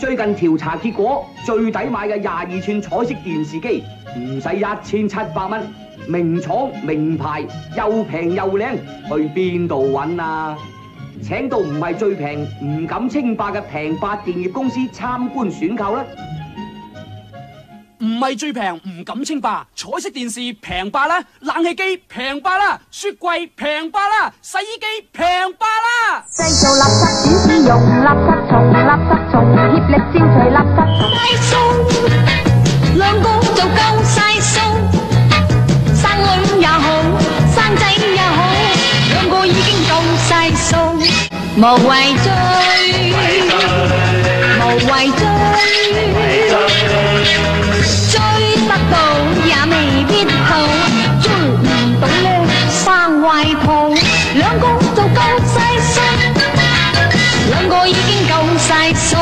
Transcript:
最近調查結果，最抵買嘅廿二寸彩色電視機唔使一千七百蚊，名廠名牌又平又靚，去邊度揾啊？請到唔係最平唔敢稱霸嘅平八電業公司參觀選購啦！唔係最平唔敢稱霸，彩色電視平霸啦，冷氣機平霸啦，雪櫃平霸啦，洗衣機平霸啦！製造垃圾轉使用垃圾蟲，垃圾蟲协力消除垃圾虫。晒数，两个就够晒数，生女也好，生仔也好，两个已经够晒数，无谓追，无谓追，追得到也未必好，追唔到呢生坏肚，两个就够晒数，两个已经够晒数。